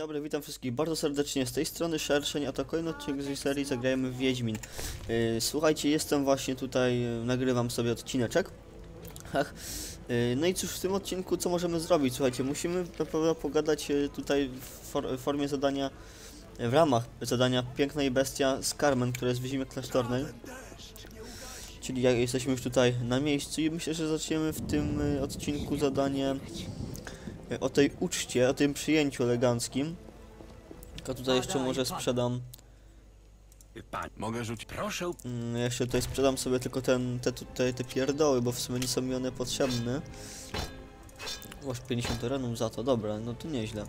Dobry, witam wszystkich bardzo serdecznie z tej strony Szerszeń, a to kolejny odcinek z serii Zagrajemy w Wiedźmin. Yy, słuchajcie, jestem właśnie tutaj, yy, nagrywam sobie odcineczek. Yy, no i cóż, w tym odcinku co możemy zrobić? Słuchajcie, musimy na pewno pogadać tutaj w, for, w formie zadania, w ramach zadania Piękna i Bestia z Carmen, które jest w Zimie Klasztornej. Czyli jesteśmy już tutaj na miejscu i myślę, że zaczniemy w tym odcinku zadanie o tej uczcie, o tym przyjęciu eleganckim. Tylko tutaj jeszcze może sprzedam. Pan, mogę rzucić? Proszę. Mm, jeszcze tutaj sprzedam sobie tylko ten, te tutaj te pierdoły, bo w sumie nie są mi one potrzebne. Masz 50 renum za to, dobra, no to nieźle.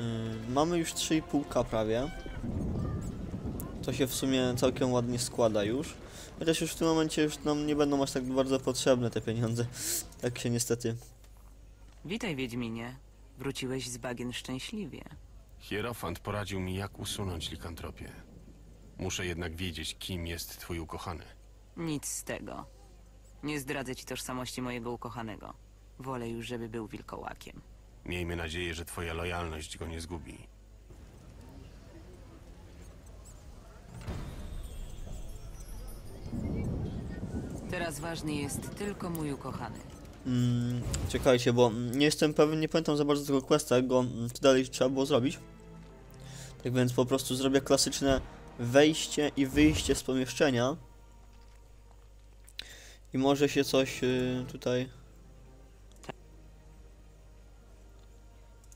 Yy, mamy już 3,5k prawie. To się w sumie całkiem ładnie składa już. Chociaż już w tym momencie już nam nie będą aż tak bardzo potrzebne te pieniądze. Tak się niestety Witaj, Wiedźminie. Wróciłeś z bagien szczęśliwie. Hierofant poradził mi, jak usunąć likantropię. Muszę jednak wiedzieć, kim jest twój ukochany. Nic z tego. Nie zdradzę ci tożsamości mojego ukochanego. Wolę już, żeby był wilkołakiem. Miejmy nadzieję, że twoja lojalność go nie zgubi. Teraz ważny jest tylko mój ukochany. Mm, czekajcie, bo nie jestem pewien, nie pamiętam za bardzo tego questa, jak go mm, dalej trzeba było zrobić. Tak więc po prostu zrobię klasyczne wejście i wyjście z pomieszczenia. I może się coś y, tutaj...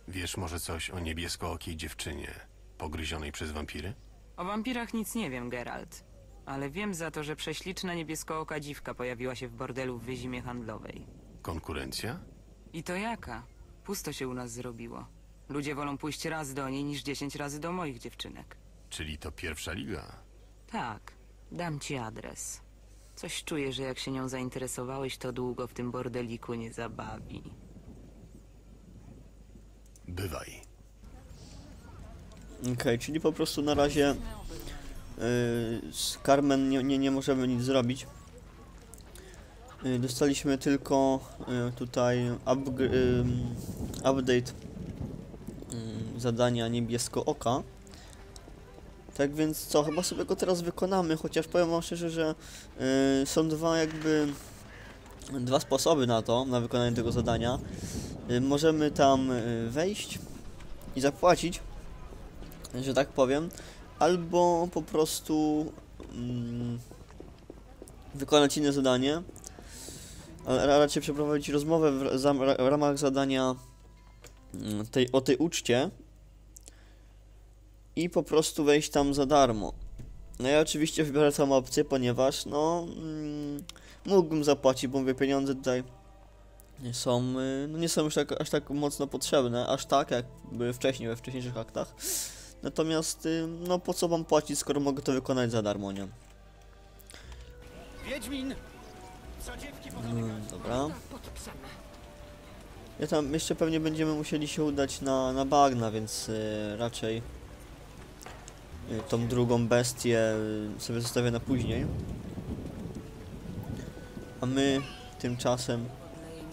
Wiesz może coś o niebieskookiej dziewczynie, pogryzionej przez wampiry? O wampirach nic nie wiem, Geralt. Ale wiem za to, że prześliczna niebieskooka dziwka pojawiła się w bordelu w wyzimie handlowej. Konkurencja? I to jaka? Pusto się u nas zrobiło. Ludzie wolą pójść raz do niej niż dziesięć razy do moich dziewczynek. Czyli to pierwsza liga. Tak, dam ci adres. Coś czuję, że jak się nią zainteresowałeś, to długo w tym bordeliku nie zabawi. Bywaj. Okej, czyli po prostu na razie y, z Carmen nie, nie, nie możemy nic zrobić. Y, Dostaliśmy tylko y, tutaj ym, update zadania niebiesko oka. Tak więc co, chyba sobie go teraz wykonamy, chociaż powiem wam szczerze, że y, są dwa jakby dwa sposoby na to, na wykonanie tego zadania. Y, możemy tam y, wejść i zapłacić, że tak powiem, albo po prostu mm, wykonać inne zadanie, raczej przeprowadzić rozmowę w, za, w ramach zadania mm, tej, o tej uczcie i po prostu wejść tam za darmo. No ja oczywiście wybiorę tą opcję, ponieważ no mm, mógłbym zapłacić, bo mówię, pieniądze tutaj nie są, y, no nie są już tak, aż tak mocno potrzebne, aż tak jak były wcześniej, we wcześniejszych aktach. Natomiast, y, no po co wam płacić, skoro mogę to wykonać za darmo, nie? Wiedźmin! Co dziewki Mm, dobra. Ja tam jeszcze pewnie będziemy musieli się udać na, na bagna, więc y, raczej y, tą drugą bestię y, sobie zostawię na później. A my tymczasem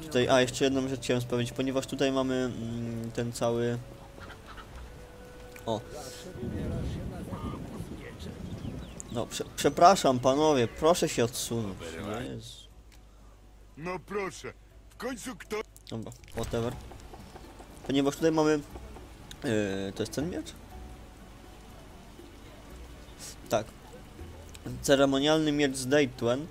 tutaj, a jeszcze jedną rzecz chciałem spełnić, ponieważ tutaj mamy mm, ten cały o no, prze, przepraszam panowie, proszę się odsunąć. Jezu. No proszę, w końcu kto... Dobra, whatever. Ponieważ tutaj mamy... Yy, to jest ten miecz? Tak. Ceremonialny miecz z Daytwen.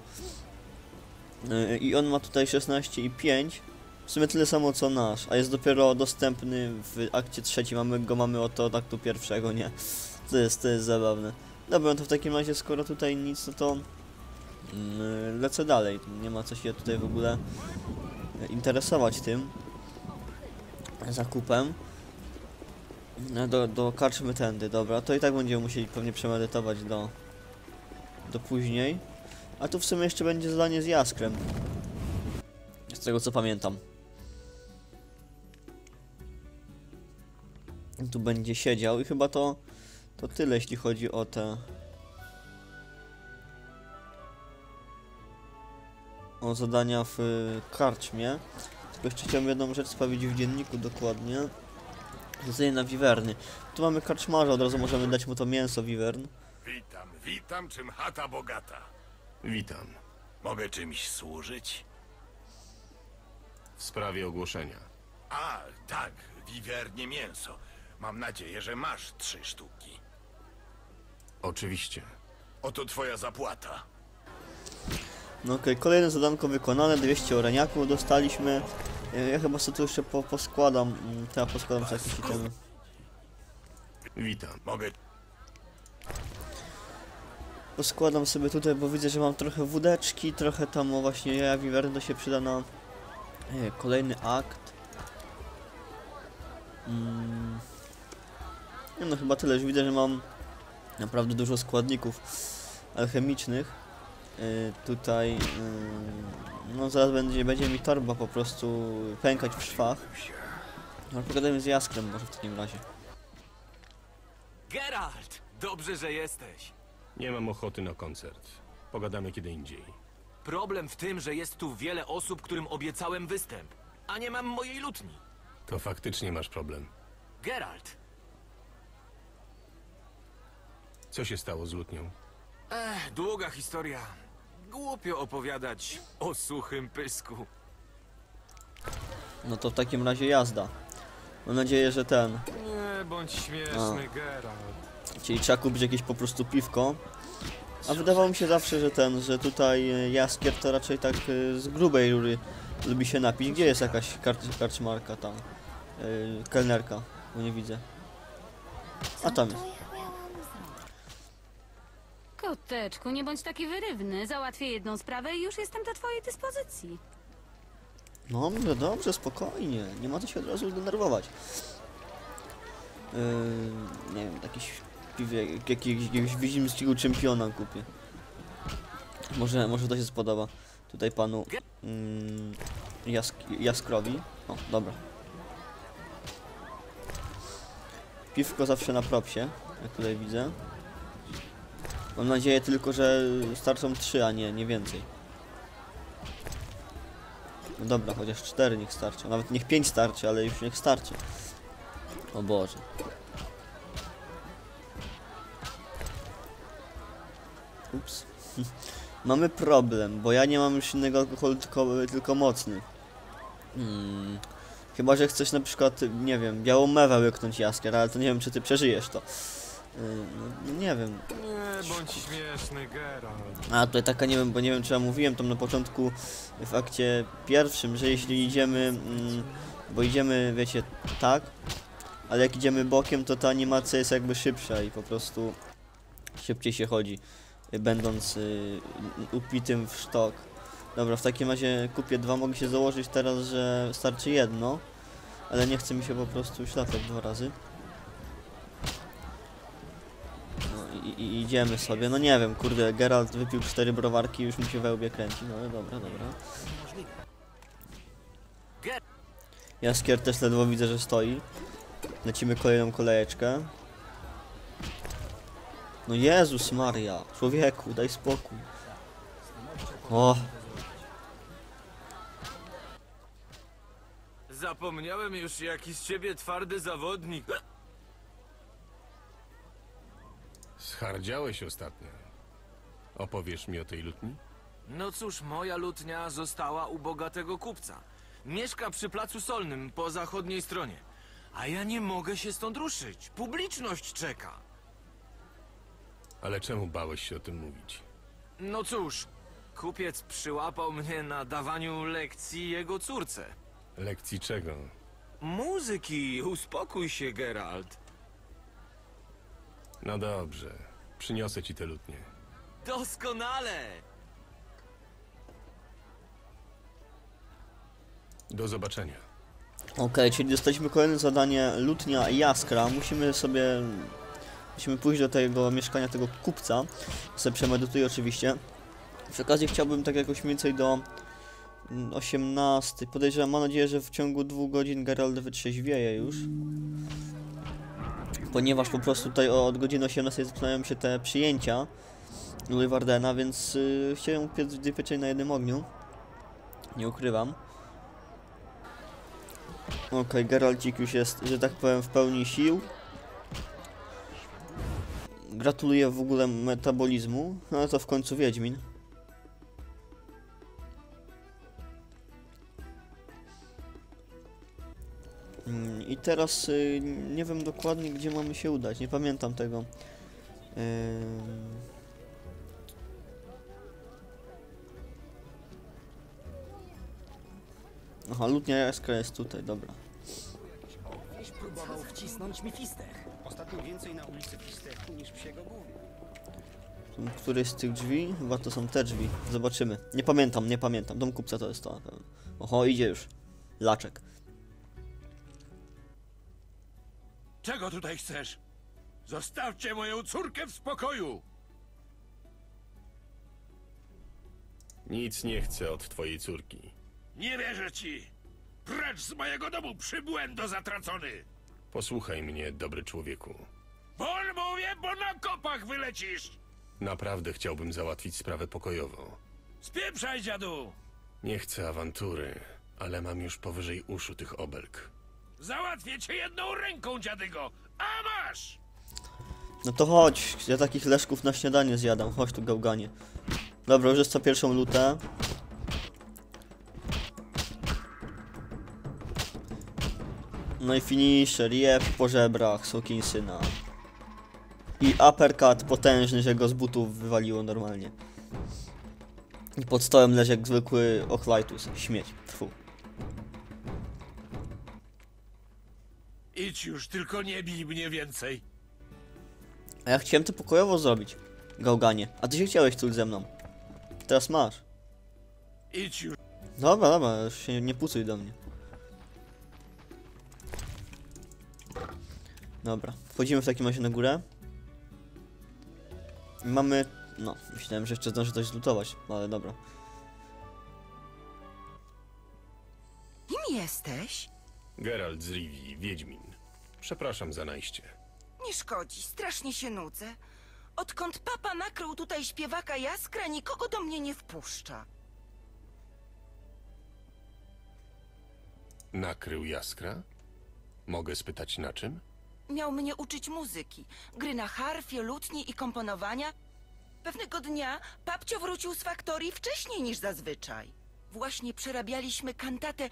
Yy, I on ma tutaj 16 i 5. W sumie tyle samo co nasz, a jest dopiero dostępny w akcie trzecim, a my go mamy oto od aktu pierwszego, nie? To jest, to jest zabawne. Dobra, to w takim razie, skoro tutaj nic, no to... Yy, lecę dalej. Nie ma co się tutaj w ogóle interesować tym zakupem. No, Do, do karczmy tędy, dobra. To i tak będziemy musieli pewnie przemedytować do, do później. A tu w sumie jeszcze będzie zadanie z jaskrem. Z tego co pamiętam. Tu będzie siedział i chyba to, to tyle jeśli chodzi o te... O zadania w y, karczmie. Tylko jeszcze chciałem jedną rzecz sprawdzić w dzienniku dokładnie. Zlecenie na wiwerny. Tu mamy karczmarza, od razu możemy dać mu to mięso wiwern. Witam, witam, czym chata bogata. Witam. Mogę czymś służyć? W sprawie ogłoszenia. A, tak, wiwernie mięso. Mam nadzieję, że masz trzy sztuki. Oczywiście. Oto twoja zapłata. No okej, kolejne zadanko wykonane, 200 oreniaków dostaliśmy. Ja chyba sobie tu jeszcze po, poskładam, mm, teraz poskładam sobie jakieś itemy. Witam. Mogę... Poskładam sobie tutaj, bo widzę, że mam trochę wódeczki, trochę tam o właśnie jaja wiwerny się przyda na e, kolejny akt. Mm. No chyba tyle, już widzę, że mam naprawdę dużo składników alchemicznych. E, tutaj, e, no zaraz będzie, będzie mi torba po prostu pękać w szwach. No pogadajmy z Jaskrem może w takim razie. Geralt! Dobrze, że jesteś. Nie mam ochoty na koncert. Pogadamy kiedy indziej. Problem w tym, że jest tu wiele osób, którym obiecałem występ, a nie mam mojej lutni. To faktycznie masz problem. Geralt! Co się stało z lutnią? Ech, długa historia. Głupio opowiadać o suchym pysku. No to w takim razie jazda. Mam nadzieję, że ten, Nie bądź śmieszny, Geralt. Czyli trzeba kupić jakieś po prostu piwko. A wydawało mi się zawsze, że ten, że tutaj e, jaskier to raczej tak e, z grubej rury lubi się napić. Gdzie jest jakaś karcz, karczmarka tam? Yy, kelnerka, bo nie widzę. A tam jest. Koteczku, nie bądź taki wyrywny. Załatwię jedną sprawę i już jestem do twojej dyspozycji. No, no dobrze, spokojnie. Nie ma co się od razu denerwować. Yy, nie wiem, jakiś jakiegoś, jakiegoś wizimskiego czempiona kupię. Może, może to się spodoba. Tutaj panu mm, jask, Jaskrowi. O, dobra. Piwko zawsze na propsie, jak tutaj widzę. Mam nadzieję tylko, że starczą trzy, a nie, nie więcej. No dobra, chociaż cztery niech starczy. Nawet niech pięć starczy, ale już niech starczy. O Boże. Ups. Mamy problem, bo ja nie mam już innego alkoholu, tylko, tylko mocny. Hmm. Chyba, że chcesz na przykład, nie wiem, białą mewę łyknąć jaskier, ale to nie wiem, czy ty przeżyjesz to. No, nie wiem, Nie bądź śmieszny, Geralt. a tutaj taka nie wiem, bo nie wiem czy ja mówiłem tam na początku w akcie pierwszym, że jeśli idziemy, mm, bo idziemy wiecie tak, ale jak idziemy bokiem to ta animacja jest jakby szybsza i po prostu szybciej się chodzi, y, będąc y, upitym w sztok. Dobra, w takim razie kupię dwa, mogę się założyć teraz, że starczy jedno, ale nie chce mi się po prostu latać dwa razy. No i, idziemy sobie. No nie wiem, kurde, Geralt wypił cztery browarki i już mu się we łbie kręci. No ale dobra, dobra. Jaskier też ledwo widzę, że stoi. Lecimy kolejną kolejeczkę. No Jezus Maria, człowieku, daj spokój. O, Zapomniałem już, jaki z ciebie twardy zawodnik. Schardziałeś ostatnio. Opowiesz mi o tej lutni? No cóż, moja lutnia została u bogatego kupca. Mieszka przy placu solnym po zachodniej stronie. A ja nie mogę się stąd ruszyć. Publiczność czeka. Ale czemu bałeś się o tym mówić? No cóż, kupiec przyłapał mnie na dawaniu lekcji jego córce. Lekcji czego? Muzyki, uspokój się, Geralt. No dobrze. Przyniosę ci tę lutnię. Doskonale! Do zobaczenia. okej, czyli dostaliśmy kolejne zadanie Lutnia Jaskra. Musimy sobie... Musimy pójść do tego mieszkania tego kupca. Sobie przemedytuję oczywiście. Przy okazji chciałbym tak jakoś mniej więcej do mm, 18. Podejrzewam, mam nadzieję, że w ciągu dwóch godzin Geralt wytrzeźwieje już. Ponieważ po prostu tutaj od godziny 18 zaczynają się te przyjęcia Louis Wardena, więc yy, chciałem piec dwie pieczenie na jednym ogniu. Nie ukrywam. Okej, Geralcik już jest, że tak powiem, w pełni sił. Gratuluję w ogóle metabolizmu, no ale to w końcu Wiedźmin. I teraz y, nie wiem dokładnie gdzie mamy się udać, nie pamiętam tego. Aha, lutnia jaskra jest tutaj, dobra. Gdzieś próbował wcisnąć mi fistech. Ostatnio więcej na ulicy Fistechu niż psiego głowy. Który z tych drzwi? Chyba to są te drzwi. Zobaczymy. Nie pamiętam, nie pamiętam. Dom kupca to jest to na pewno. Oho, idzie już. Laczek. Czego tutaj chcesz? Zostawcie moją córkę w spokoju! Nic nie chcę od twojej córki. Nie wierzę ci! Precz z mojego domu, przybłędo zatracony! Posłuchaj mnie, dobry człowieku. Wol mówię, bo na kopach wylecisz! Naprawdę chciałbym załatwić sprawę pokojowo. Spieprzaj, dziadu! Nie chcę awantury, ale mam już powyżej uszu tych obelg. Załatwię cię jedną ręką, dziadygo! A masz! No to chodź. Ja takich leszków na śniadanie zjadam. Chodź tu, gałganie. Dobra, już jest co pierwszą lutę. No i finisher, jeb po żebrach, syna. I uppercut potężny, że go z butów wywaliło normalnie. I pod stołem leży jak zwykły ochlajtus, śmieć. Idź już, tylko nie bij mnie więcej. A ja chciałem to pokojowo zrobić, gałganie. A ty się chciałeś tu ze mną. Teraz masz. Idź już. Dobra, dobra, już się nie pucuj do mnie. Dobra, wchodzimy w takim razie na górę. I mamy... No, myślałem, że jeszcze zdążę coś zlutować, ale dobra. Kim jesteś? Geralt z Rivii, Wiedźmin. Przepraszam za najście. Nie szkodzi, strasznie się nudzę. Odkąd papa nakrył tutaj śpiewaka Jaskra, nikogo do mnie nie wpuszcza. Nakrył jaskra? Mogę spytać na czym? Miał mnie uczyć muzyki, gry na harfie, lutni i komponowania. Pewnego dnia papcio wrócił z faktorii wcześniej niż zazwyczaj. Właśnie przerabialiśmy kantatę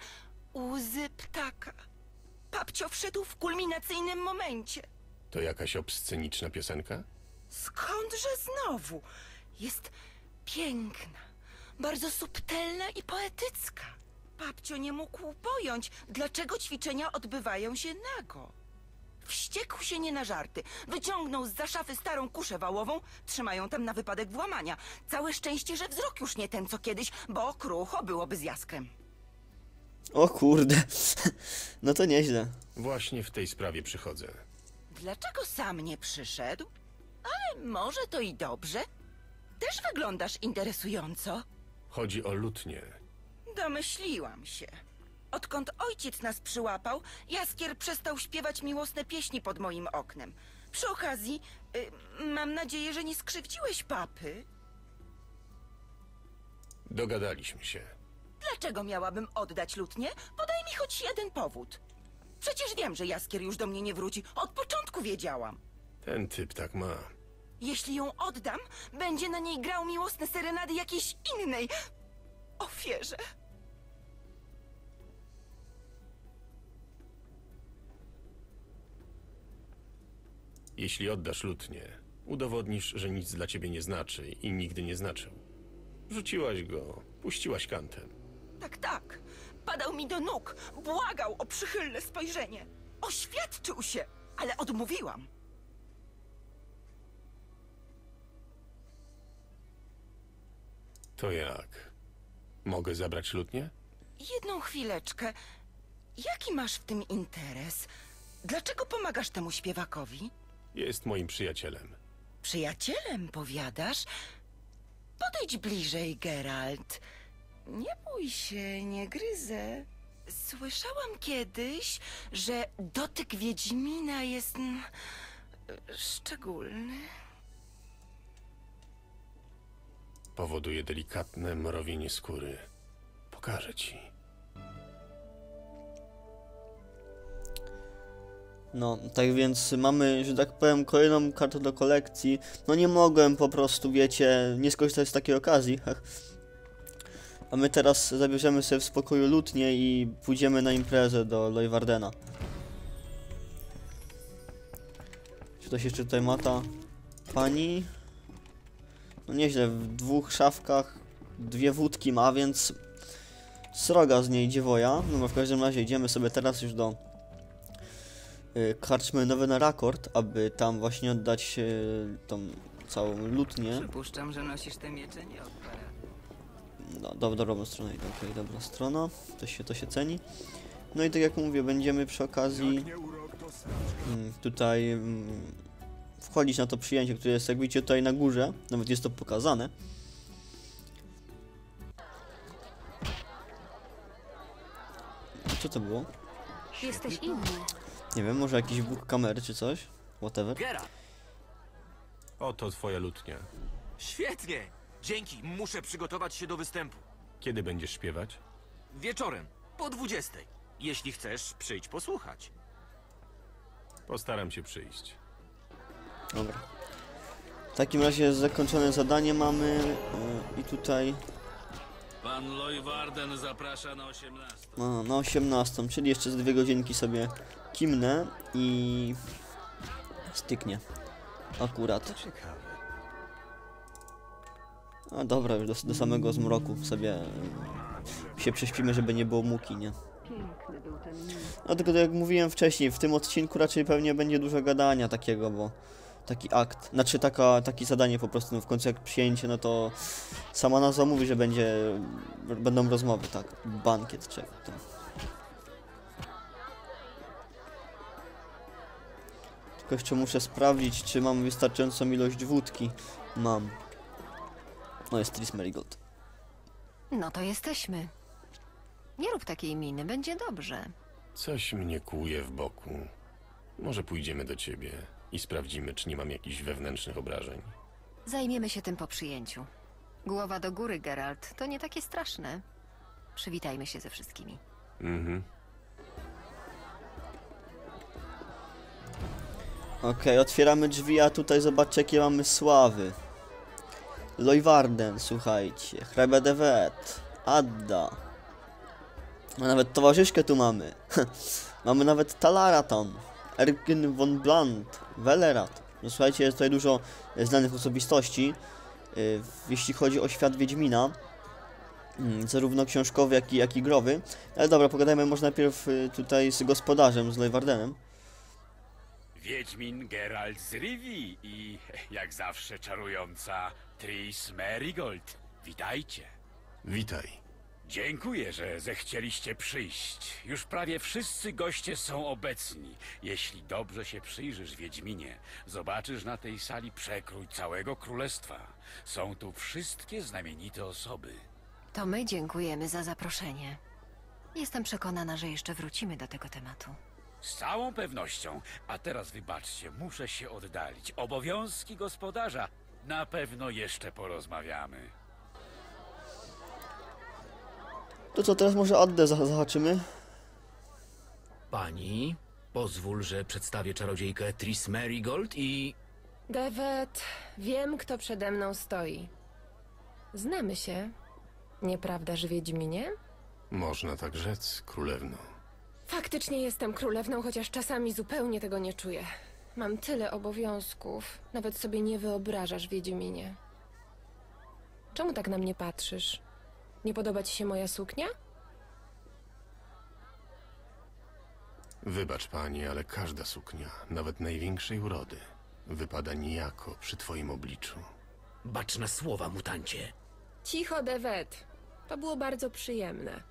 Łzy ptaka. Papcio wszedł w kulminacyjnym momencie. To jakaś obsceniczna piosenka? Skądże znowu? Jest piękna, bardzo subtelna i poetycka. Papcio nie mógł pojąć, dlaczego ćwiczenia odbywają się nago. Wściekł się nie na żarty. Wyciągnął z za szafy starą kuszę wałową, trzymają tam na wypadek włamania. Całe szczęście, że wzrok już nie ten co kiedyś, bo krucho byłoby z jaskrem. O kurde. No to nieźle. Właśnie w tej sprawie przychodzę. Dlaczego sam nie przyszedł? Ale może to i dobrze. Też wyglądasz interesująco. Chodzi o lutnię. Domyśliłam się. Odkąd ojciec nas przyłapał, Jaskier przestał śpiewać miłosne pieśni pod moim oknem. Przy okazji, y, mam nadzieję, że nie skrzywdziłeś papy. Dogadaliśmy się. Dlaczego miałabym oddać lutnię? Podaj mi choć jeden powód. Przecież wiem, że Jaskier już do mnie nie wróci. Od początku wiedziałam. Ten typ tak ma. Jeśli ją oddam, będzie na niej grał miłosne serenady jakiejś innej ofierze. Jeśli oddasz lutnię, udowodnisz, że nic dla ciebie nie znaczy i nigdy nie znaczył. Rzuciłaś go, puściłaś kantem. Tak, tak. Padał mi do nóg, błagał o przychylne spojrzenie. Oświadczył się, ale odmówiłam. To jak? Mogę zabrać lutnię? Jedną chwileczkę. Jaki masz w tym interes? Dlaczego pomagasz temu śpiewakowi? Jest moim przyjacielem. Przyjacielem, powiadasz? Podejdź bliżej, Geralt. Nie bój się, nie gryzę. Słyszałam kiedyś, że dotyk Wiedźmina jest... mm, szczególny. Powoduje delikatne mrowienie skóry. Pokażę ci. No, tak więc mamy, że tak powiem, kolejną kartę do kolekcji. No nie mogłem po prostu, wiecie, nie skorzystać z takiej okazji. A my teraz zabierzemy sobie w spokoju lutnie i pójdziemy na imprezę do Leuwardena. Czy to się jeszcze tutaj mata? Pani? No nieźle, w dwóch szafkach dwie wódki ma, więc sroga z niej dziewoja. No bo w każdym razie idziemy sobie teraz już do y, karczmy nowy na rakord, aby tam właśnie oddać y, tą całą lutnię. Przypuszczam, że nosisz te miecze nie. No, do, dobrą stronę idę, okej, dobra strona, to się, to się ceni. No i tak jak mówię, będziemy przy okazji mm, tutaj mm, wchodzić na to przyjęcie, które jest, jak widzicie, tutaj na górze, nawet jest to pokazane. Co to było? Jesteś inny. Nie wiem, może jakiś bóg kamery czy coś? Whatever. Oto twoja lutnia. świetnie! Dzięki, muszę przygotować się do występu. Kiedy będziesz śpiewać? Wieczorem, po 20. Jeśli chcesz, przyjdź posłuchać. Postaram się przyjść. Dobra. W takim razie zakończone zadanie mamy yy, i tutaj Pan Leuwarden zaprasza na 18. No, na 18, czyli jeszcze z dwie godzinki sobie kimnę i styknie. Akurat. A dobra, już do, do samego zmroku sobie e, się prześpimy, żeby nie było muki, nie? No tylko tak jak mówiłem wcześniej, w tym odcinku raczej pewnie będzie dużo gadania takiego, bo taki akt, znaczy taka, takie zadanie po prostu, no w końcu jak przyjęcie, no to sama nazwa mówi, że będzie, będą rozmowy, tak, bankiet czego to. Tylko jeszcze muszę sprawdzić, czy mam wystarczającą ilość wódki. Mam. No jest Tris Marigold. No to jesteśmy. Nie rób takiej miny, będzie dobrze. Coś mnie kłuje w boku. Może pójdziemy do ciebie i sprawdzimy, czy nie mam jakichś wewnętrznych obrażeń. Zajmiemy się tym po przyjęciu. Głowa do góry, Geralt. To nie takie straszne. Przywitajmy się ze wszystkimi. Mhm. Okej, otwieramy drzwi, a tutaj zobaczcie jakie mamy sławy. Leuwarden, słuchajcie, Hrebedevet, Adda. A nawet towarzyszkę tu mamy. mamy nawet Talaraton, Ergyn von Blunt, Velerat. No słuchajcie, jest tutaj dużo znanych osobistości, y, jeśli chodzi o świat Wiedźmina. Mm, Zarówno książkowy, jak i, jak i growy. Ale dobra, pogadajmy może najpierw y, tutaj z gospodarzem, z Leuwardenem. Wiedźmin Geralt z Rivii i jak zawsze czarująca Tris Merigold. Witajcie. Witaj. Dziękuję, że zechcieliście przyjść. Już prawie wszyscy goście są obecni. Jeśli dobrze się przyjrzysz, Wiedźminie, zobaczysz na tej sali przekrój całego królestwa. Są tu wszystkie znamienite osoby. To my dziękujemy za zaproszenie. Jestem przekonana, że jeszcze wrócimy do tego tematu. Z całą pewnością. A teraz wybaczcie, muszę się oddalić. Obowiązki gospodarza. Na pewno jeszcze porozmawiamy. To co, teraz może Addę za- zahaczymy? Pani, pozwól, że przedstawię czarodziejkę Tris Merigold i... Devet, wiem, kto przede mną stoi. Znamy się, nieprawdaż, Wiedźminie? Można tak rzec, królewno. Faktycznie jestem królewną, chociaż czasami zupełnie tego nie czuję. Mam tyle obowiązków, nawet sobie nie wyobrażasz, Wiedźminie. Czemu tak na mnie patrzysz? Nie podoba ci się moja suknia? Wybacz pani, ale każda suknia, nawet największej urody, wypada nijako przy twoim obliczu. Baczne słowa, mutancie. Cicho, Devet. To było bardzo przyjemne.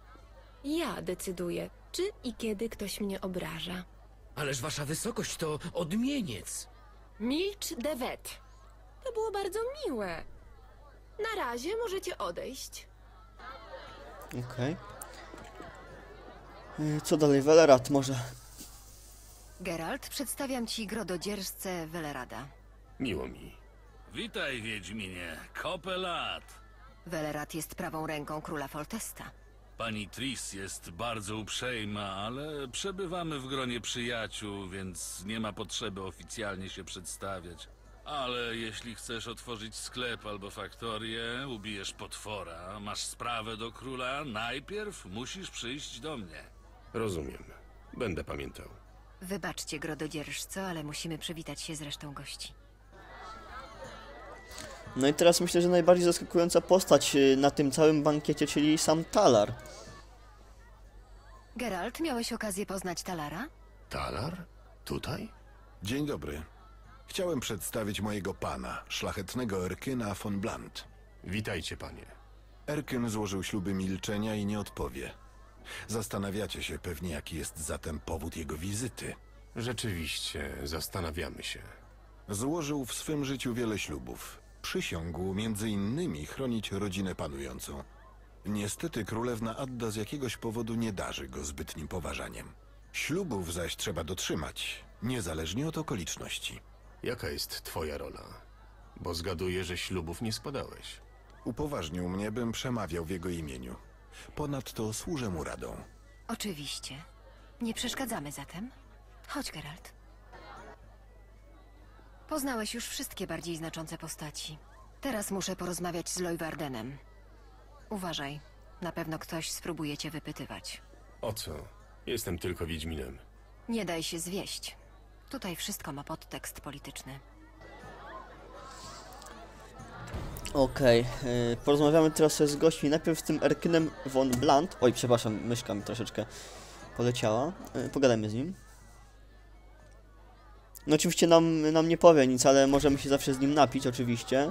Ja decyduję, czy i kiedy ktoś mnie obraża. Ależ wasza wysokość to odmieniec. Milcz, Devet. To było bardzo miłe. Na razie możecie odejść. Okej. Y, Co dalej? Velerat może. Geralt, przedstawiam ci grododzierżcę Welerada. Miło mi. Witaj, Wiedźminie. Kopę lat. Welerat jest prawą ręką króla Foltesta. Pani Tris jest bardzo uprzejma, ale przebywamy w gronie przyjaciół, więc nie ma potrzeby oficjalnie się przedstawiać. Ale jeśli chcesz otworzyć sklep albo faktorię, ubijesz potwora, masz sprawę do króla, najpierw musisz przyjść do mnie. Rozumiem. Będę pamiętał. Wybaczcie, grododzierżco, ale musimy przywitać się z resztą gości. No i teraz myślę, że najbardziej zaskakująca postać y, na tym całym bankiecie, czyli sam Talar. Geralt, miałeś okazję poznać Talara? Talar? Tutaj? Dzień dobry. Chciałem przedstawić mojego pana, szlachetnego Erkyna von Blunt. Witajcie, panie. Erkyn złożył śluby milczenia i nie odpowie. Zastanawiacie się pewnie, jaki jest zatem powód jego wizyty. Rzeczywiście, zastanawiamy się. Złożył w swym życiu wiele ślubów. Przysiągł między innymi chronić rodzinę panującą. Niestety królewna Adda z jakiegoś powodu nie darzy go zbytnim poważaniem. Ślubów zaś trzeba dotrzymać, niezależnie od okoliczności. Jaka jest twoja rola? Bo zgaduję, że ślubów nie składałeś. Upoważnił mnie, bym przemawiał w jego imieniu. Ponadto służę mu radą. Oczywiście. Nie przeszkadzamy zatem. Chodź, Geralt. Poznałeś już wszystkie bardziej znaczące postaci. Teraz muszę porozmawiać z Lojwardenem. Uważaj. Na pewno ktoś spróbuje cię wypytywać. O co? Jestem tylko Wiedźminem. Nie daj się zwieść. Tutaj wszystko ma podtekst polityczny. Okej, y, porozmawiamy teraz z gośćmi. Najpierw z tym Erkynem von Blunt. Oj, przepraszam, myszka mi troszeczkę poleciała. Y, pogadajmy z nim. No oczywiście nam, nam nie powie nic, ale możemy się zawsze z nim napić, oczywiście.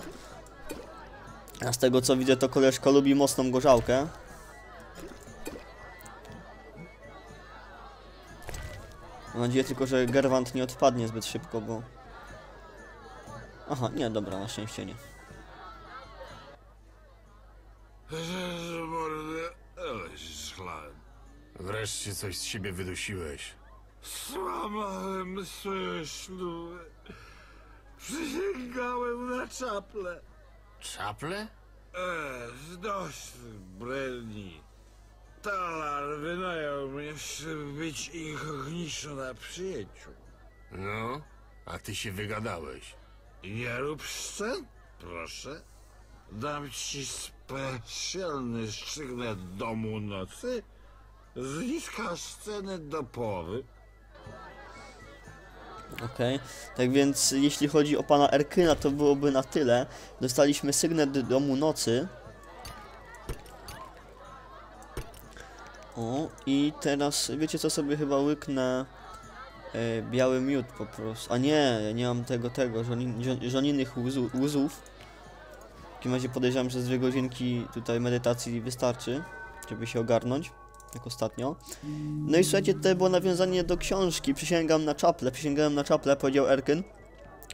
A z tego co widzę, to koleżka lubi mocną gorzałkę. Mam nadzieję tylko, że Gerwant nie odpadnie zbyt szybko, bo... Aha, nie, dobra, na szczęście nie. Wreszcie coś z siebie wydusiłeś. Złamałem swoje śluby. Przysięgałem na czaple. Czaple? E, dość bredni. Talar wynajął mnie, żeby być inkognito na przyjęciu. No, a ty się wygadałeś. Nie rób scen, proszę. Dam ci specjalny sztygnet domu nocy. Zniska scenę do połowy. Okej, tak więc jeśli chodzi o pana Erkyna, to byłoby na tyle. Dostaliśmy sygnet do domu nocy. O, i teraz, wiecie co, sobie chyba łyknę e, biały miód po prostu. A nie, ja nie mam tego, tego, żonin, żo- żoninych łzu, łzów. W takim razie podejrzewam, że z dwie godzinki tutaj medytacji wystarczy, żeby się ogarnąć, jak ostatnio. No i słuchajcie, tutaj było nawiązanie do książki, przysięgam na czaple, przysięgałem na czaple, powiedział Erkyn.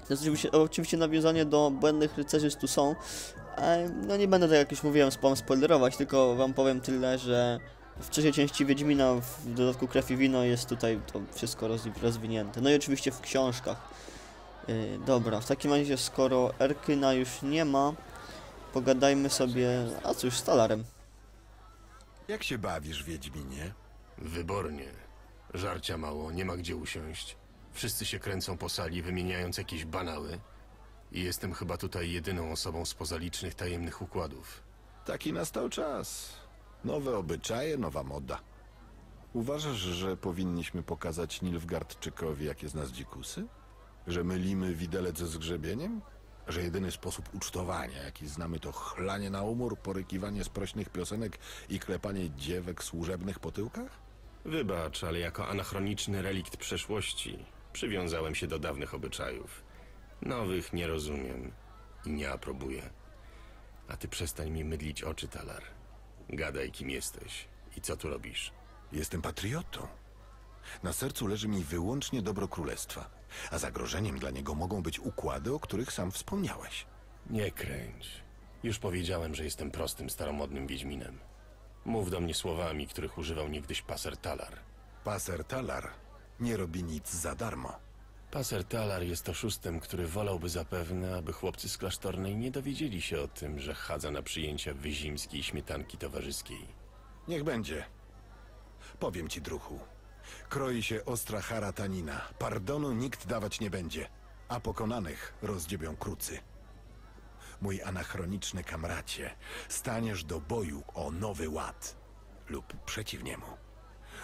To jest oczywiście, oczywiście nawiązanie do błędnych rycerzy tu są. E, No nie będę tak jak już mówiłem spam spoilerować, tylko wam powiem tyle, że w trzeciej części Wiedźmina w dodatku Krew i Wino jest tutaj to wszystko rozwi- rozwinięte. No i oczywiście w książkach. Yy, dobra, w takim razie skoro Erkyna już nie ma, pogadajmy sobie, a cóż, z Talarem. Jak się bawisz, Wiedźminie? Wybornie. Żarcia mało, nie ma gdzie usiąść. Wszyscy się kręcą po sali, wymieniając jakieś banały. I jestem chyba tutaj jedyną osobą spoza licznych tajemnych układów. Taki nastał czas. Nowe obyczaje, nowa moda. Uważasz, że powinniśmy pokazać Nilfgardczykowi, jakie z nas dzikusy? Że mylimy widelec z grzebieniem? Że jedyny sposób ucztowania, jaki znamy, to chlanie na umór, porykiwanie sprośnych piosenek i klepanie dziewek służebnych po tyłkach? Wybacz, ale jako anachroniczny relikt przeszłości przywiązałem się do dawnych obyczajów. Nowych nie rozumiem i nie aprobuję. A ty przestań mi mydlić oczy, Talar. Gadaj, kim jesteś i co tu robisz. Jestem patriotą. Na sercu leży mi wyłącznie dobro królestwa, a zagrożeniem dla niego mogą być układy, o których sam wspomniałeś. Nie kręć. Już powiedziałem, że jestem prostym, staromodnym wiedźminem. Mów do mnie słowami, których używał niegdyś Paser Talar. Paser Talar nie robi nic za darmo. Paser Talar jest oszustem, który wolałby zapewne, aby chłopcy z klasztornej nie dowiedzieli się o tym, że chadza na przyjęcia wyzimskiej śmietanki towarzyskiej. Niech będzie. Powiem ci, druhu. Kroi się ostra haratanina. Pardonu nikt dawać nie będzie, a pokonanych rozdziebią krucy. Mój anachroniczny kamracie, staniesz do boju o nowy ład lub przeciw niemu.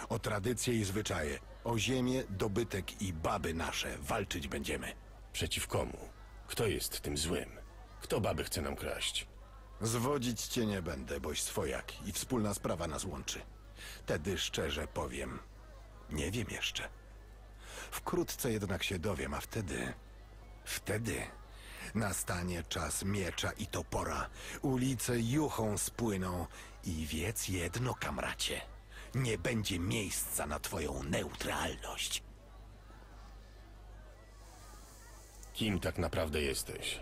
O tradycje i zwyczaje, o ziemię, dobytek i baby nasze walczyć będziemy. Przeciw komu? Kto jest tym złym? Kto baby chce nam kraść? Zwodzić cię nie będę, boś swojak i wspólna sprawa nas łączy. Tedy szczerze powiem, nie wiem jeszcze. Wkrótce jednak się dowiem, a wtedy... Wtedy nastanie czas miecza i topora. Ulice juchą spłyną i wiedz jedno, kamracie. Nie będzie miejsca na twoją neutralność. Kim tak naprawdę jesteś?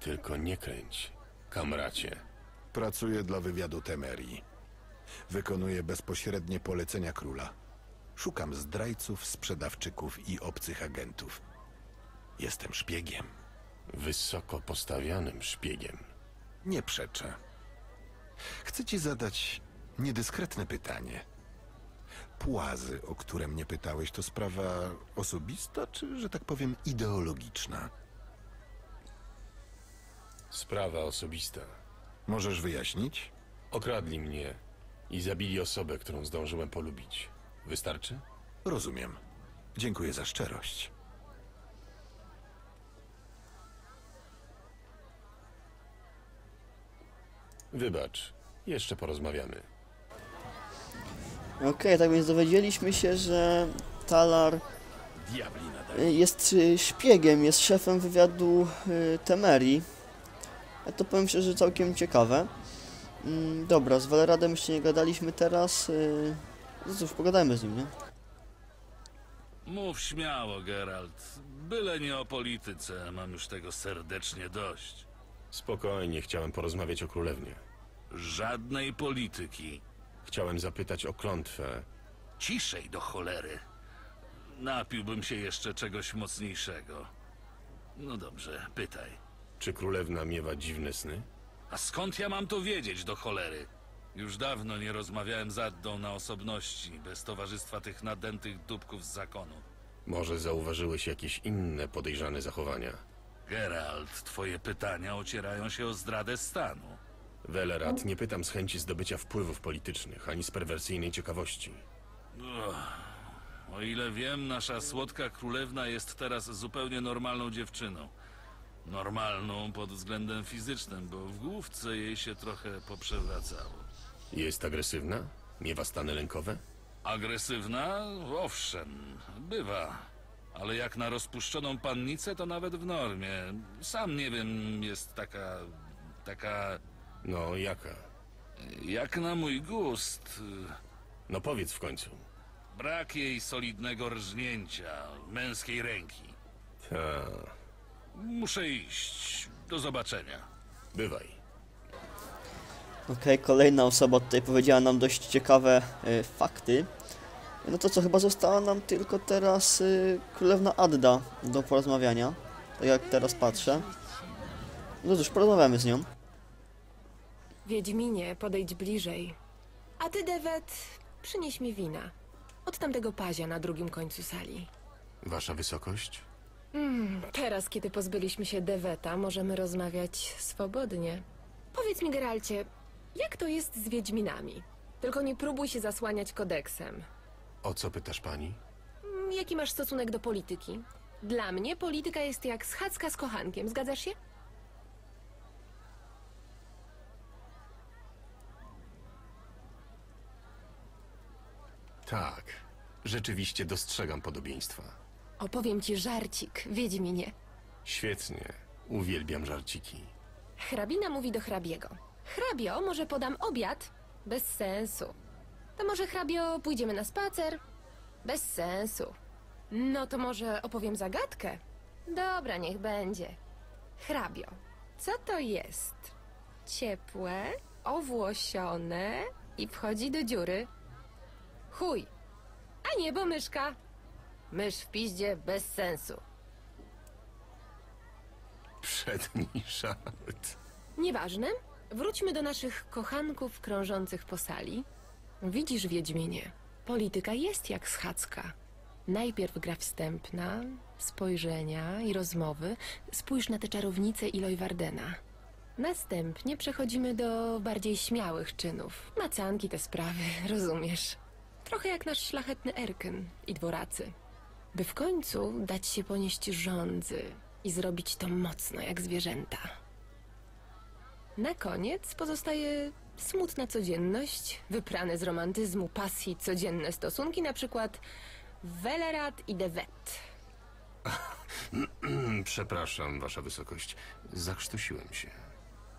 Tylko nie kręć, kamracie. Pracuję dla wywiadu Temerii. Wykonuję bezpośrednie polecenia króla. Szukam zdrajców, sprzedawczyków i obcych agentów. Jestem szpiegiem. Wysoko postawianym szpiegiem. Nie przeczę. Chcę ci zadać niedyskretne pytanie. Płazy, o które mnie pytałeś, to sprawa osobista, czy, że tak powiem, ideologiczna? Sprawa osobista. Możesz wyjaśnić? Okradli mnie i zabili osobę, którą zdążyłem polubić. Wystarczy? Rozumiem. Dziękuję za szczerość. Wybacz, jeszcze porozmawiamy. Okej, tak więc dowiedzieliśmy się, że Talar y, jest y, szpiegiem, jest szefem wywiadu y, Temerii. Ja to powiem szczerze, całkiem ciekawe. Mm, dobra, z Valeradem jeszcze nie gadaliśmy teraz. y, No cóż, pogadajmy z nim, nie? Mów śmiało, Geralt. Byle nie o polityce, mam już tego serdecznie dość. Spokojnie, chciałem porozmawiać o królewnie. Żadnej polityki. Chciałem zapytać o klątwę. Ciszej do cholery. Napiłbym się jeszcze czegoś mocniejszego. No dobrze, pytaj. Czy królewna miewa dziwne sny? A skąd ja mam to wiedzieć do cholery? Już dawno nie rozmawiałem z Addą na osobności, bez towarzystwa tych nadętych dupków z zakonu. Może zauważyłeś jakieś inne podejrzane zachowania? Geralt, twoje pytania ocierają się o zdradę stanu. Welerat, nie pytam z chęci zdobycia wpływów politycznych, ani z perwersyjnej ciekawości. Uch, o ile wiem, nasza słodka królewna jest teraz zupełnie normalną dziewczyną. Normalną pod względem fizycznym, bo w główce jej się trochę poprzewracało. Jest agresywna? Miewa stany lękowe? Agresywna? Owszem, bywa. Ale jak na rozpuszczoną pannicę, to nawet w normie. Sam nie wiem, jest taka. taka. No, jaka? Jak na mój gust. No powiedz w końcu. Brak jej solidnego rżnięcia, męskiej ręki. Ta, Muszę iść. Do zobaczenia. bywaj. Okej, kolejna osoba tutaj powiedziała nam dość ciekawe y, fakty. No to co, chyba została nam tylko teraz y, królewna Adda do porozmawiania. Tak jak teraz patrzę. No cóż, porozmawiamy z nią. Wiedźminie, podejdź bliżej. A ty, Dewet, przynieś mi wina. Od tamtego pazia na drugim końcu sali. Wasza wysokość? Mm, teraz, kiedy pozbyliśmy się Deweta, możemy rozmawiać swobodnie. Powiedz mi, Geralcie, jak to jest z Wiedźminami? Tylko nie próbuj się zasłaniać kodeksem. O co pytasz pani? Mm, Jaki masz stosunek do polityki? Dla mnie polityka jest jak schadzka z kochankiem, zgadzasz się? Tak, rzeczywiście dostrzegam podobieństwa. Opowiem ci żarcik, Wiedźminie. Świetnie, uwielbiam żarciki. Hrabina mówi do hrabiego. Hrabio, może podam obiad? Bez sensu. To może hrabio, pójdziemy na spacer? Bez sensu. No to może opowiem zagadkę? Dobra, niech będzie. Hrabio, co to jest? Ciepłe, owłosione i wchodzi do dziury. Chuj. A nie, bo myszka. Mysz w piździe bez sensu. Przedni żart. Nieważne. Wróćmy do naszych kochanków krążących po sali. Widzisz, Wiedźminie, polityka jest jak schadzka. Najpierw gra wstępna, spojrzenia i rozmowy. Spójrz na tę czarownicę Iloj Wardena. Następnie przechodzimy do bardziej śmiałych czynów. Macanki te sprawy, rozumiesz. Trochę jak nasz szlachetny Erken i dworacy. By w końcu dać się ponieść żądzy i zrobić to mocno jak zwierzęta. Na koniec pozostaje smutna codzienność, wyprane z romantyzmu, pasji, codzienne stosunki, na przykład Velerat i Devet. Przepraszam, wasza wysokość. Zakrztusiłem się.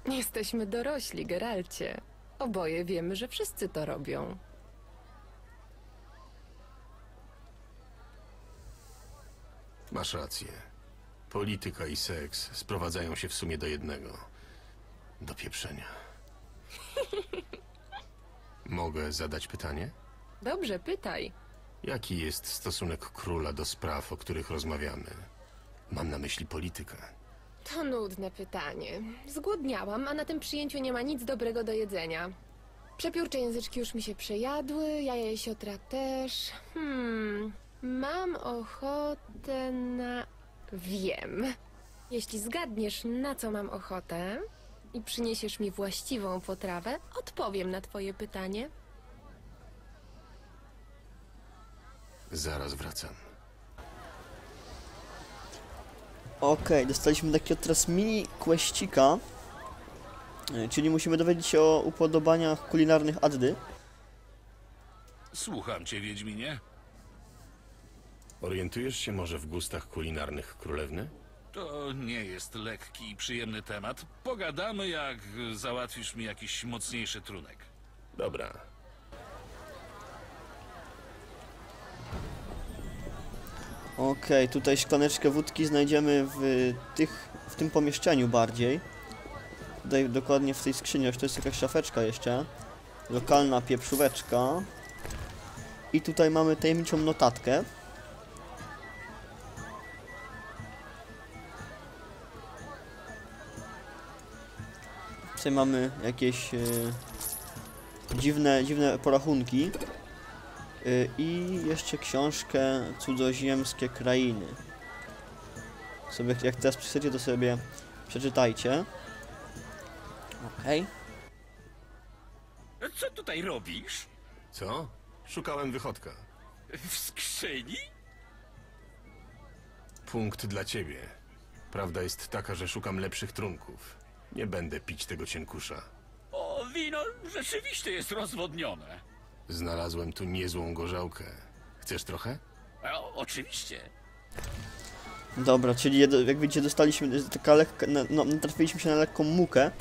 Jesteśmy dorośli, Geralcie. Oboje wiemy, że wszyscy to robią. Masz rację. Polityka i seks sprowadzają się w sumie do jednego. Do pieprzenia. Mogę zadać pytanie? Dobrze, pytaj. Jaki jest stosunek króla do spraw, o których rozmawiamy? Mam na myśli politykę. To nudne pytanie. Zgłodniałam, a na tym przyjęciu nie ma nic dobrego do jedzenia. Przepiórcze języczki już mi się przejadły, jaja jesiotra też. Hmm, mam ochotę na... Wiem. Jeśli zgadniesz, na co mam ochotę i przyniesiesz mi właściwą potrawę, odpowiem na twoje pytanie. Zaraz wracam. Okej, dostaliśmy takiego teraz mini questika, y, czyli musimy dowiedzieć się o upodobaniach kulinarnych Addy. Słucham cię, Wiedźminie. Orientujesz się może w gustach kulinarnych królewny? To nie jest lekki i przyjemny temat. Pogadamy, jak załatwisz mi jakiś mocniejszy trunek. Dobra. Okej, tutaj szklaneczkę wódki znajdziemy w tych, w tym pomieszczeniu bardziej. Tutaj dokładnie w tej skrzyni, aż to jest jakaś szafeczka jeszcze. Lokalna pieprzóweczka. I tutaj mamy tajemniczą notatkę. Tutaj mamy jakieś e, dziwne, dziwne porachunki. Y, I jeszcze książkę Cudzoziemskie Krainy. Sobie, jak teraz chcecie, to sobie przeczytajcie. Okej. Co tutaj robisz? Co? Szukałem wychodka. W skrzyni? Punkt dla ciebie. Prawda jest taka, że szukam lepszych trunków. Nie będę pić tego cienkusza. O, wino rzeczywiście jest rozwodnione. Znalazłem tu niezłą gorzałkę. Chcesz trochę? O, oczywiście. Dobra, czyli jak widzicie, dostaliśmy taka lekka, na- no, natrafiliśmy się na lekką mukę.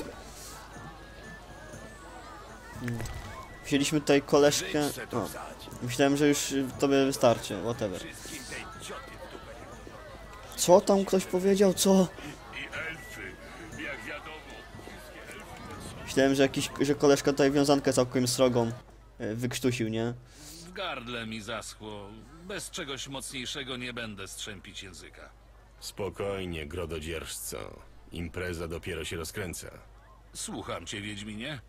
Wzięliśmy tutaj koleżkę. O, myślałem, że już tobie wystarczy, whatever. Co tam ktoś powiedział? Co? Myślałem, że jakiś, że koleżka tutaj wiązankę całkiem srogą y, wykrztusił, nie? W gardle mi zaschło. Bez czegoś mocniejszego nie będę strzępić języka. Spokojnie, grododzierżco. Impreza dopiero się rozkręca. Słucham cię, Wiedźminie.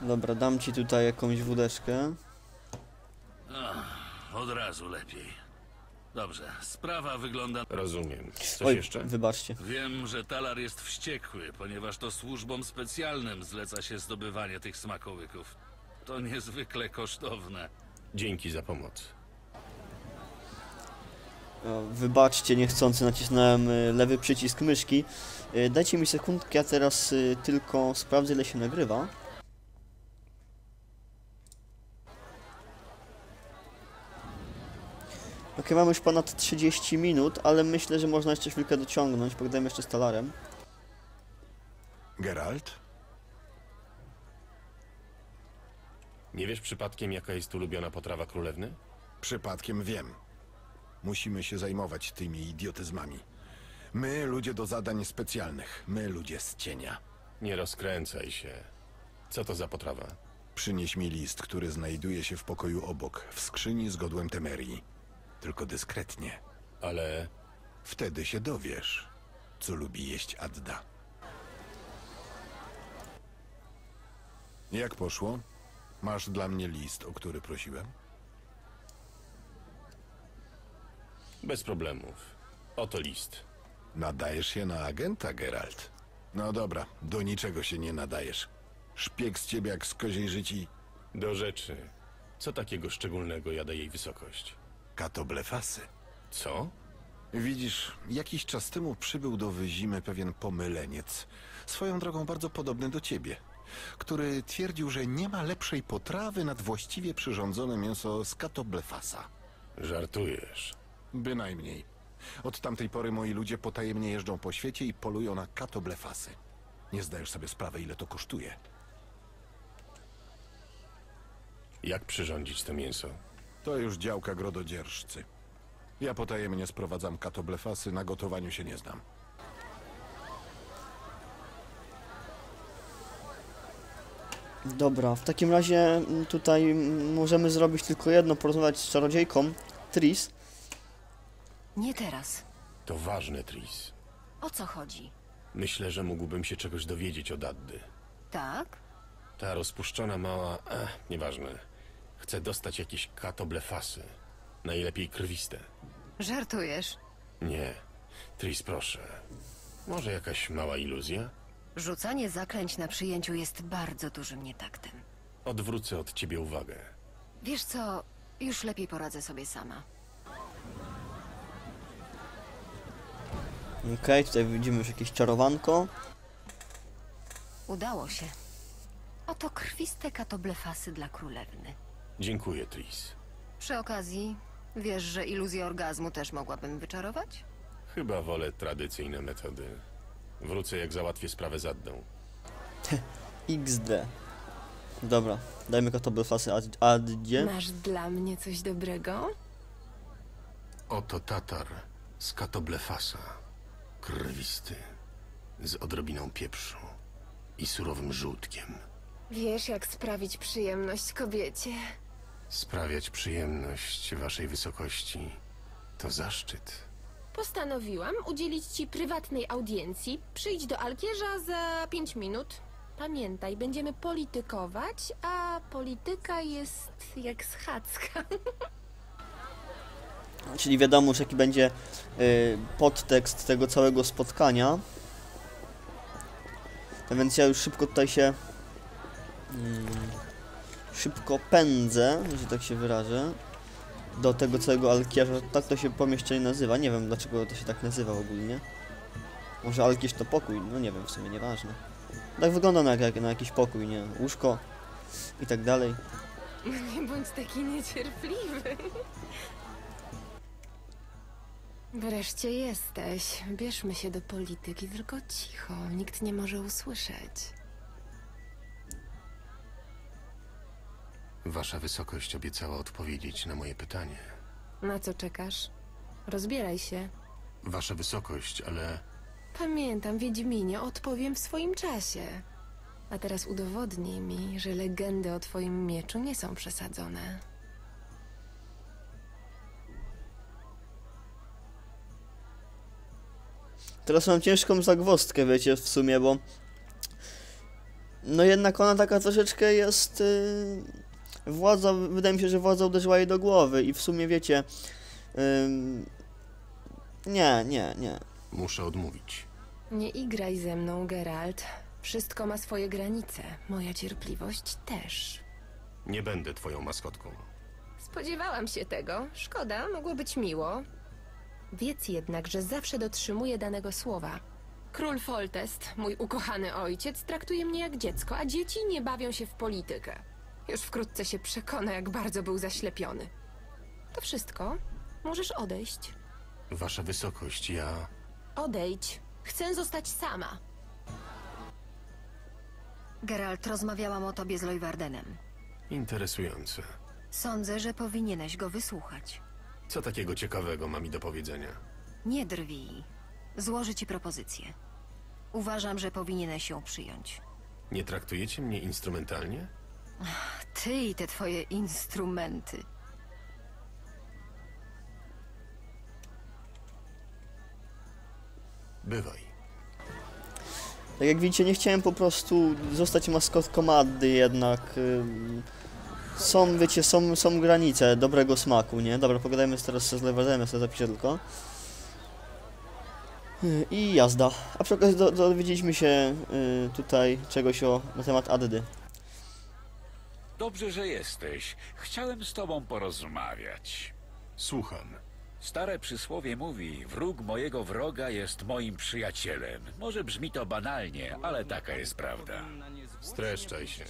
Dobra, dam ci tutaj jakąś wódeczkę. Ach, od razu lepiej. Dobrze, sprawa wygląda... Rozumiem. Coś Oj, jeszcze? wybaczcie. Wiem, że Talar jest wściekły, ponieważ to służbom specjalnym zleca się zdobywanie tych smakołyków. To niezwykle kosztowne. Dzięki za pomoc. Wybaczcie, niechcący nacisnąłem y, lewy przycisk myszki. Y, Dajcie mi sekundkę, ja teraz y, tylko sprawdzę ile się nagrywa. Ok, mamy już ponad 30 minut, ale myślę, że można jeszcze chwilkę dociągnąć. Pogadajmy jeszcze z talarem. Geralt? Nie wiesz przypadkiem, jaka jest ulubiona potrawa królewny? Przypadkiem wiem. Musimy się zajmować tymi idiotyzmami. My, ludzie do zadań specjalnych. My, ludzie z cienia. Nie rozkręcaj się. Co to za potrawa? Przynieś mi list, który znajduje się w pokoju obok, w skrzyni z godłem Temerii. Tylko dyskretnie. Ale Wtedy się dowiesz, co lubi jeść Adda. Jak poszło? Masz dla mnie list, o który prosiłem? Bez problemów. Oto list. Nadajesz się na agenta, Geralt. No dobra, do niczego się nie nadajesz. Szpieg z ciebie jak z koziej życi. Do rzeczy. Co takiego szczególnego jada jej wysokość? Katoblefasy. Co? Widzisz, jakiś czas temu przybył do Wyzimy pewien pomyleniec, swoją drogą bardzo podobny do ciebie, który twierdził, że nie ma lepszej potrawy nad właściwie przyrządzone mięso z katoblefasa. Żartujesz. Bynajmniej. Od tamtej pory moi ludzie potajemnie jeżdżą po świecie i polują na katoblefasy. Nie zdajesz sobie sprawy, ile to kosztuje. Jak przyrządzić to mięso? To już działka grododzierżcy. Ja potajemnie sprowadzam katoblefasy, na gotowaniu się nie znam. Dobra, w takim razie mm, tutaj mm, możemy zrobić tylko jedno, porozmawiać z czarodziejką Tris. Nie teraz. To ważne, Tris. O co chodzi? Myślę, że mógłbym się czegoś dowiedzieć od Addy. Tak? Ta rozpuszczona mała... Ech, nieważne. Chce dostać jakieś katoblefasy. Najlepiej krwiste. Żartujesz. Nie. Tris, proszę. Może jakaś mała iluzja? Rzucanie zaklęć na przyjęciu jest bardzo dużym nietaktem. Odwrócę od ciebie uwagę. Wiesz co, już lepiej poradzę sobie sama. Okej, tutaj widzimy już jakieś czarowanko. Udało się. Oto krwiste katoblefasy dla królewny. Dziękuję, Tris. Przy okazji, wiesz, że iluzję orgazmu też mogłabym wyczarować? Chyba wolę tradycyjne metody. Wrócę, jak załatwię sprawę z Addą. XD. Dobra, dajmy katoblefasy Ad- Addzie. Masz dla mnie coś dobrego? Oto tatar z katoblefasa. Krwisty. Z odrobiną pieprzu. I surowym żółtkiem. Wiesz, jak sprawić przyjemność kobiecie. Sprawiać przyjemność waszej wysokości to zaszczyt. Postanowiłam udzielić ci prywatnej audiencji. Przyjdź do Alkierza za pięć minut. Pamiętaj, będziemy politykować, a polityka jest jak schadzka. Czyli wiadomo już jaki będzie y, podtekst tego całego spotkania. No więc ja już szybko tutaj się mm, szybko pędzę, że tak się wyrażę. Do tego całego Alkierza, tak to się pomieszczenie nazywa. Nie wiem dlaczego to się tak nazywa ogólnie. Może Alkierz to pokój, no nie wiem, w sumie nieważne. Tak wygląda na, jak, na jakiś pokój, nie? Łóżko i tak dalej. Nie bądź taki niecierpliwy. Wreszcie jesteś. Bierzmy się do polityki, tylko cicho. Nikt nie może usłyszeć. Wasza wysokość obiecała odpowiedzieć na moje pytanie. Na co czekasz? Rozbieraj się. Wasza wysokość, ale Pamiętam, Wiedźminie, odpowiem w swoim czasie. A teraz udowodnij mi, że legendy o twoim mieczu nie są przesadzone. Teraz mam ciężką zagwozdkę, wiecie, w sumie, bo... No jednak ona taka troszeczkę jest... Yy... Władza, wydaje mi się, że władza uderzyła jej do głowy i w sumie, wiecie... Ym... Nie, nie, nie. muszę odmówić. Nie igraj ze mną, Geralt. Wszystko ma swoje granice. Moja cierpliwość też. Nie będę twoją maskotką. Spodziewałam się tego. Szkoda, mogło być miło. Wiedz jednak, że zawsze dotrzymuję danego słowa. Król Foltest, mój ukochany ojciec, traktuje mnie jak dziecko, a dzieci nie bawią się w politykę. Już wkrótce się przekona, jak bardzo był zaślepiony. To wszystko. Możesz odejść. Wasza wysokość, ja... Odejdź. Chcę zostać sama. Geralt, rozmawiałam o tobie z Lojwardenem. Interesujące. Sądzę, że powinieneś go wysłuchać. Co takiego ciekawego ma mi do powiedzenia? Nie drwij. Złożę ci propozycję. Uważam, że powinieneś ją przyjąć. Nie traktujecie mnie instrumentalnie? Ty i te twoje instrumenty. Bywaj. Tak jak widzicie, nie chciałem po prostu zostać maskotką Addy jednak. są, wiecie, są, są granice dobrego smaku, nie? Dobra, pogadajmy teraz z Lewardenem, ja sobie zapiszę tylko. Y, I jazda. A przy okazji do, dowiedzieliśmy się y, tutaj czegoś o, na temat Addy. Dobrze, że jesteś. Chciałem z tobą porozmawiać. Słucham. Stare przysłowie mówi, wróg mojego wroga jest moim przyjacielem. Może brzmi to banalnie, ale taka jest prawda. Streszczaj się.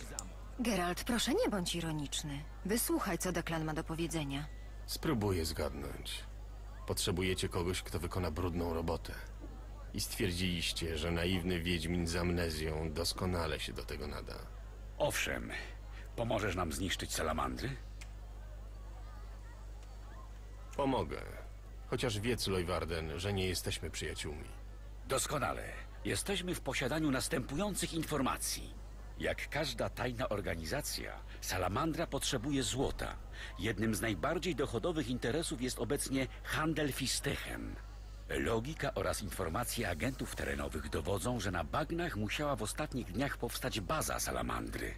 Geralt, proszę nie bądź ironiczny. Wysłuchaj, co Deklan ma do powiedzenia. Spróbuję zgadnąć. Potrzebujecie kogoś, kto wykona brudną robotę. I stwierdziliście, że naiwny wiedźmin z amnezją doskonale się do tego nada. Owszem, pomożesz nam zniszczyć salamandry? Pomogę. Chociaż wiedz, Lojwarden, że nie jesteśmy przyjaciółmi. Doskonale. Jesteśmy w posiadaniu następujących informacji. Jak każda tajna organizacja, Salamandra potrzebuje złota. Jednym z najbardziej dochodowych interesów jest obecnie handel fistechem. Logika oraz informacje agentów terenowych dowodzą, że na bagnach musiała w ostatnich dniach powstać baza Salamandry.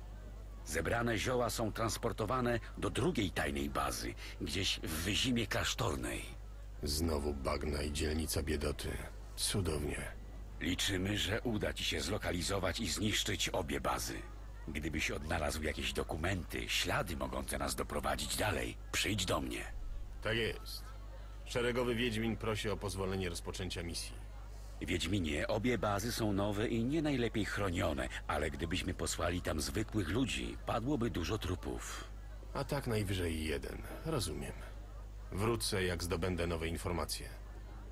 Zebrane zioła są transportowane do drugiej tajnej bazy, gdzieś w wyzimie klasztornej. Znowu bagna i dzielnica biedoty. Cudownie. Liczymy, że uda ci się zlokalizować i zniszczyć obie bazy. Gdybyś odnalazł jakieś dokumenty, ślady mogące nas doprowadzić dalej, przyjdź do mnie. Tak jest. Szeregowy wiedźmin prosi o pozwolenie rozpoczęcia misji. Wiedźminie, obie bazy są nowe i nie najlepiej chronione, ale gdybyśmy posłali tam zwykłych ludzi, padłoby dużo trupów. A tak najwyżej jeden. Rozumiem. Wrócę, jak zdobędę nowe informacje.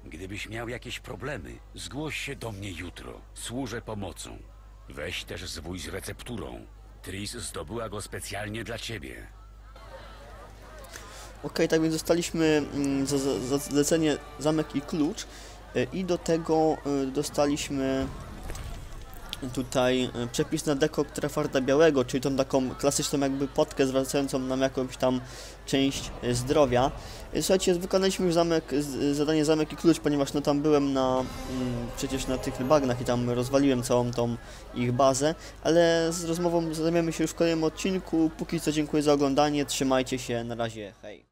Gdybyś miał jakieś problemy, zgłoś się do mnie jutro. Służę pomocą. Weź też zwój z recepturą. Tris zdobyła go specjalnie dla ciebie. Okej, tak więc dostaliśmy mm, za, za, za zlecenie zamek i klucz i do tego y, dostaliśmy tutaj y, przepis na dekokt Trafarda Białego, czyli tą taką klasyczną jakby potkę zwracającą nam jakąś tam część zdrowia. Słuchajcie, wykonaliśmy już zamek, zadanie zamek i klucz, ponieważ no tam byłem na mm, przecież na tych bagnach i tam rozwaliłem całą tą ich bazę, ale z rozmową zajmiemy się już w kolejnym odcinku. Póki co dziękuję za oglądanie, trzymajcie się, na razie, hej.